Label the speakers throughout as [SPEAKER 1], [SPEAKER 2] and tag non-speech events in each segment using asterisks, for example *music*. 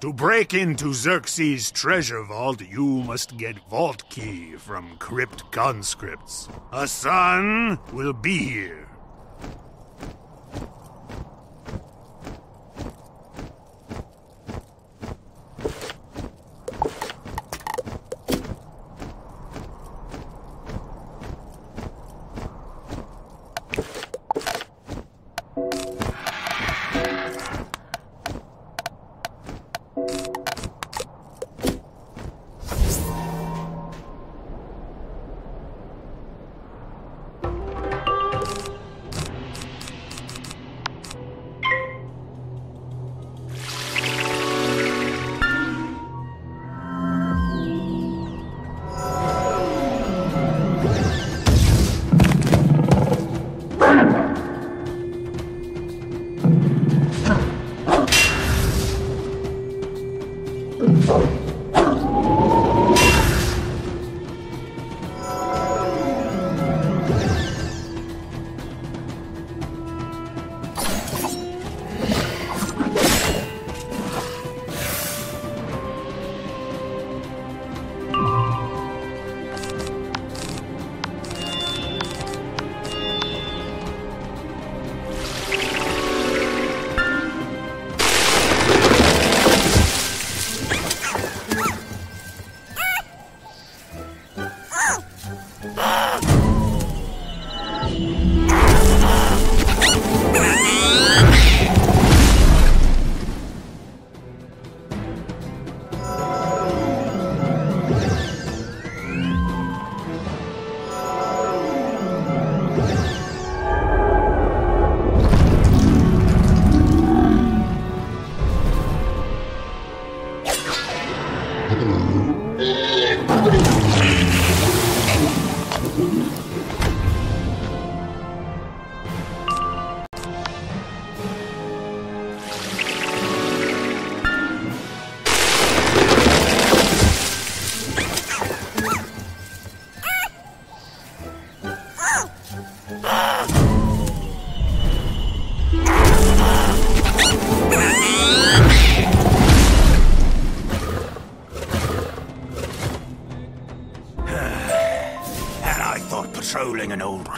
[SPEAKER 1] To break into Xerxes' treasure vault, you must get vault key from crypt conscripts. Hassan will be here.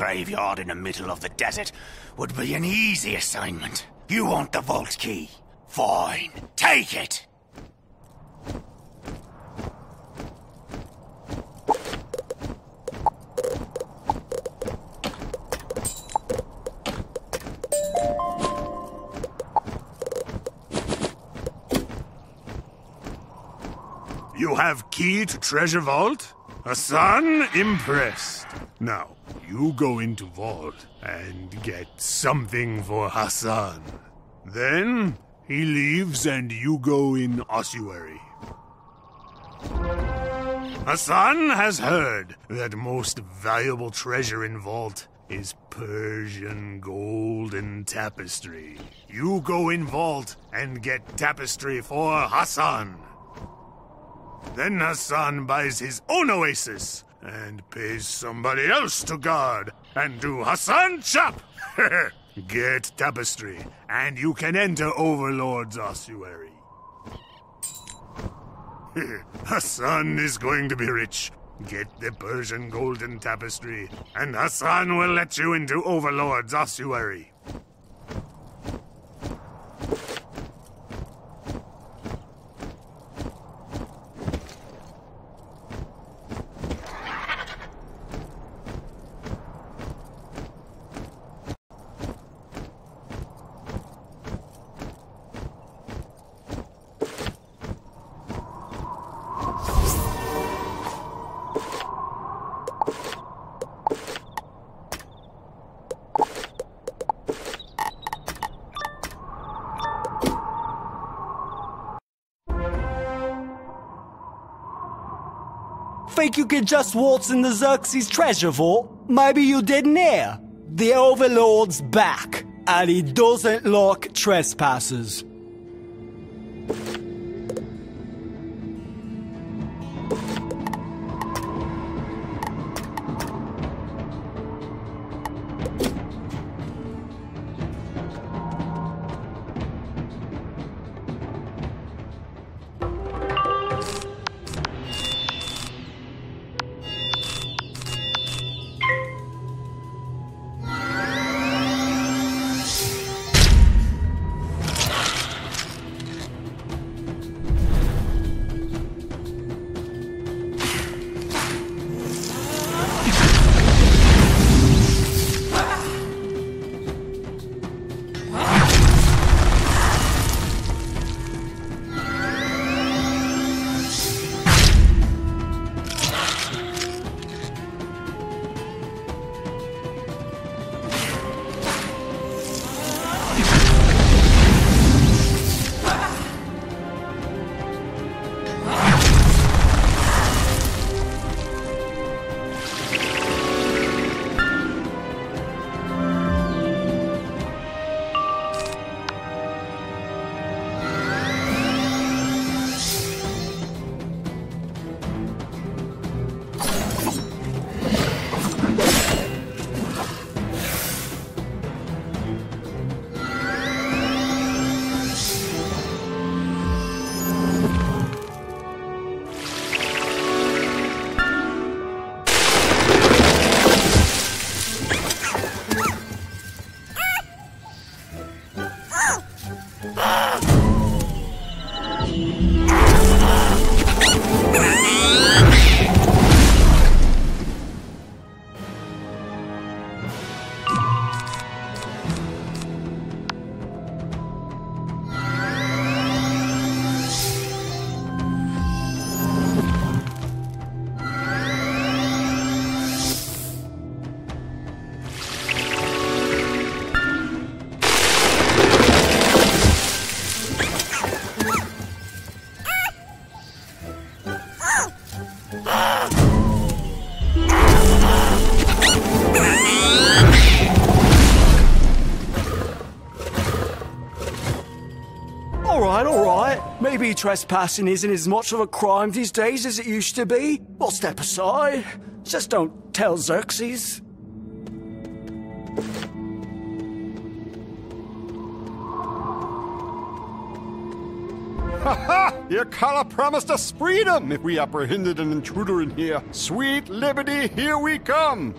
[SPEAKER 2] Graveyard in the middle of the desert would be an easy assignment. You want the vault key? Fine. Take it!
[SPEAKER 1] You have key to treasure vault? Hassan impressed. Now, you go into vault and get something for Hassan. Then he leaves and you go in ossuary. Hassan has heard that most valuable treasure in vault is Persian golden tapestry. You go in vault and get tapestry for Hassan. Then Hassan buys his own oasis and pays somebody else to guard and do Hassan chop. *laughs* Get tapestry, and you can enter Overlord's ossuary. *laughs* Hassan is going to be rich. Get the Persian golden tapestry, and Hassan will let you into Overlord's ossuary.
[SPEAKER 3] Think you can just waltz in the Xerxes treasure vault? Maybe you didn't hear. The Overlord's back, and he doesn't like trespassers. Trespassing isn't as much of a crime these days as it used to be. We'll step aside. Just don't tell Xerxes.
[SPEAKER 4] Ha ha! Your collar promised us freedom if we apprehended an intruder in here. Sweet liberty, here we come!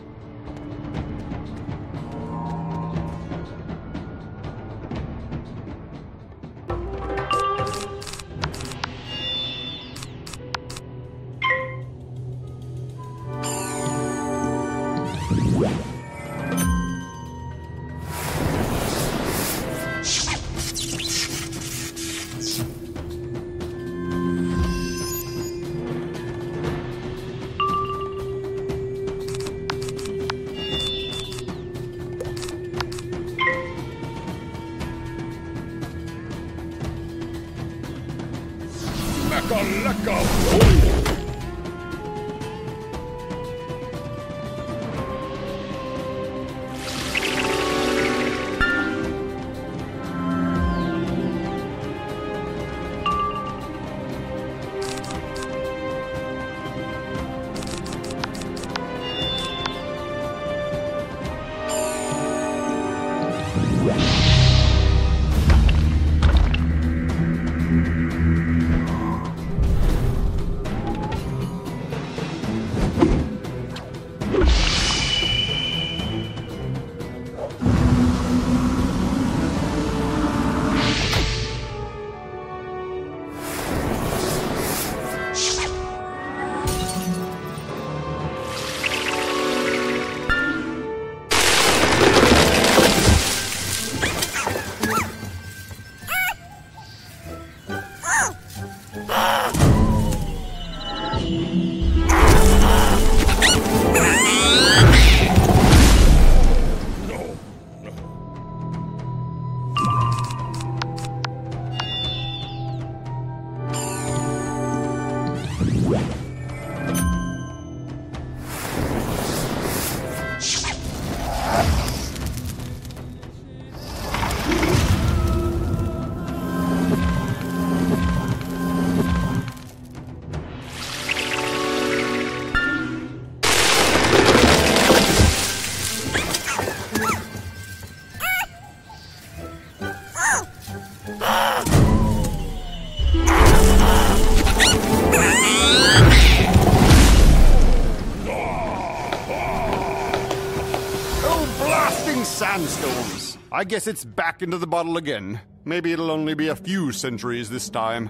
[SPEAKER 4] I guess it's back into the bottle again. Maybe it'll only be a few centuries this time.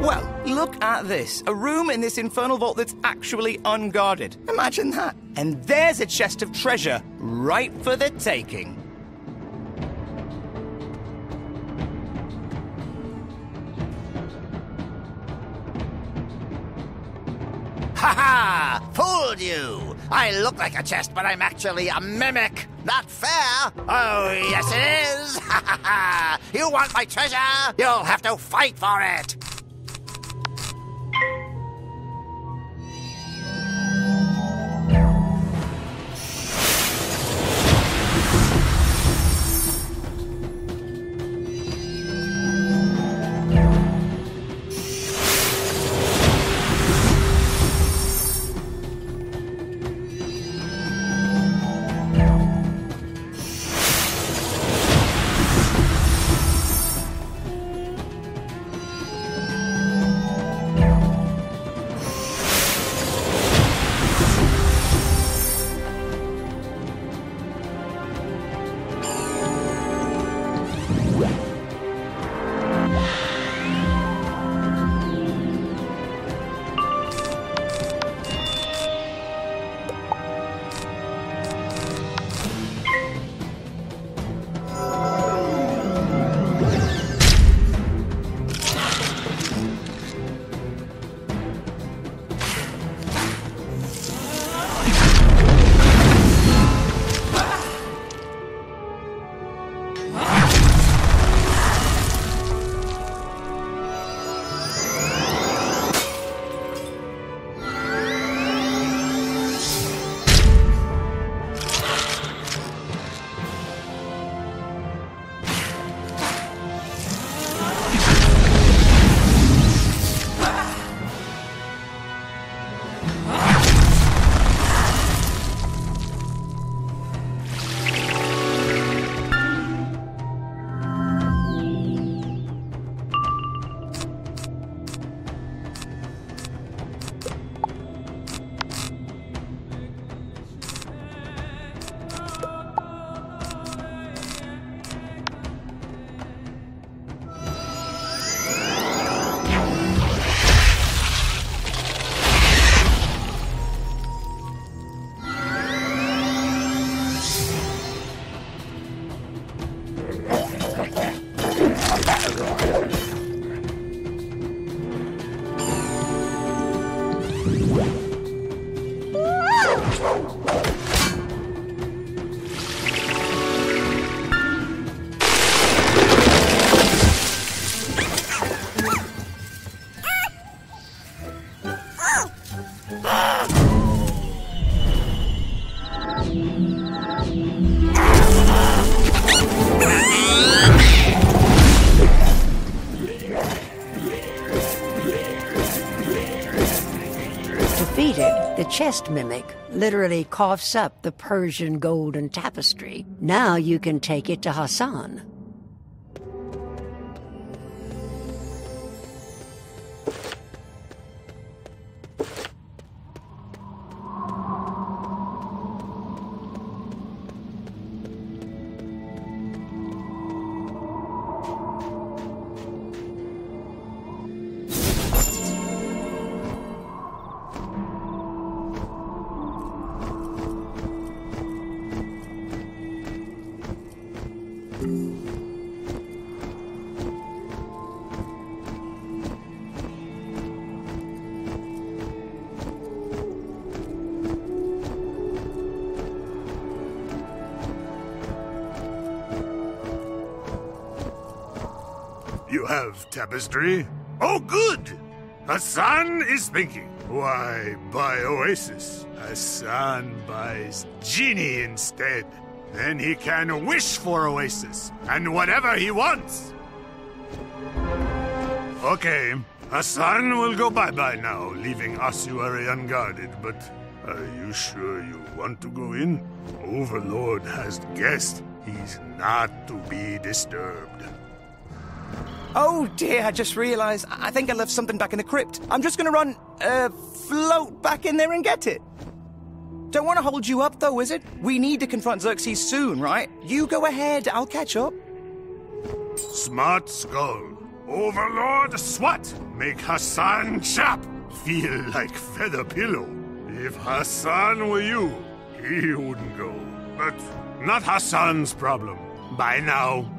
[SPEAKER 5] Well, look at this. A room in this infernal vault that's actually unguarded. Imagine that. And there's a chest of treasure, right for the taking.
[SPEAKER 2] Ha ha! Fooled you! I look like a chest, but I'm actually a mimic. Not fair. Oh, yes, it is. *laughs* You want my treasure? You'll have to fight for it.
[SPEAKER 6] Oh. Mimic literally coughs up the Persian golden tapestry. Now you can take it to Hassan.
[SPEAKER 1] You have tapestry? Oh, good! Hassan is thinking. Why buy Oasis? Hassan buys Genie instead. Then he can wish for Oasis and whatever he wants. Okay, Hassan will go bye bye now, leaving Ossuary unguarded, but are you sure you want to go in? Overlord has guessed he's not to be disturbed.
[SPEAKER 5] Oh dear, I just realized. I think I left something back in the crypt. I'm just gonna run, uh, float back in there and get it. Don't want to hold you up, though, is it? We need to confront Xerxes soon, right? You go ahead, I'll catch up.
[SPEAKER 1] Smart skull. Overlord Swat. Make Hassan chap, Feel like feather pillow. If Hassan were you, he wouldn't go. But not Hassan's problem. By now.